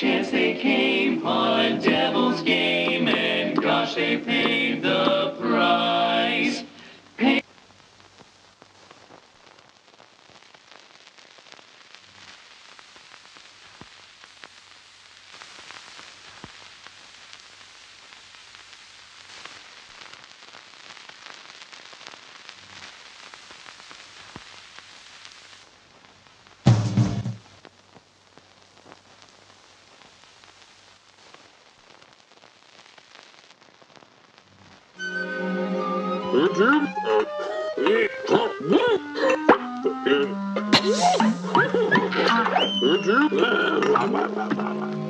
chance they came on a devil's game, and gosh, they paid Thank you.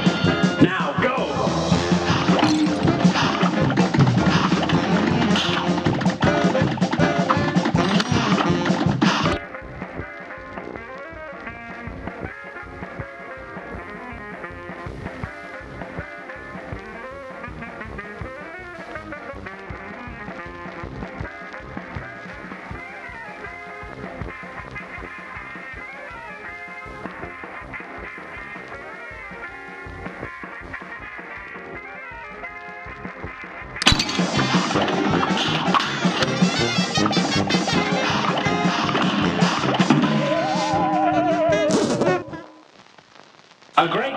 Agreed.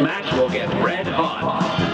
Match will get red hot.